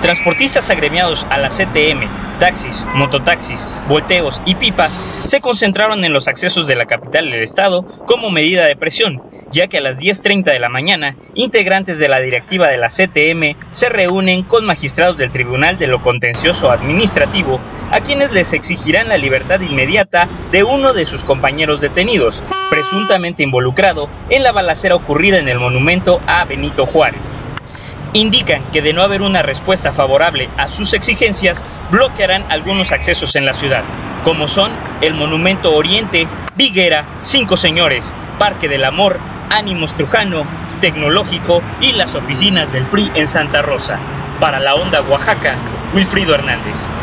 Transportistas agremiados a la CTM, taxis, mototaxis, volteos y pipas se concentraron en los accesos de la capital del estado como medida de presión, ya que a las 10.30 de la mañana, integrantes de la directiva de la CTM se reúnen con magistrados del Tribunal de lo Contencioso Administrativo, a quienes les exigirán la libertad inmediata de uno de sus compañeros detenidos, presuntamente involucrado en la balacera ocurrida en el monumento a Benito Juárez indican que de no haber una respuesta favorable a sus exigencias, bloquearán algunos accesos en la ciudad, como son el Monumento Oriente, Viguera, Cinco Señores, Parque del Amor, Ánimos Trujano, Tecnológico y las oficinas del PRI en Santa Rosa. Para la Onda Oaxaca, Wilfrido Hernández.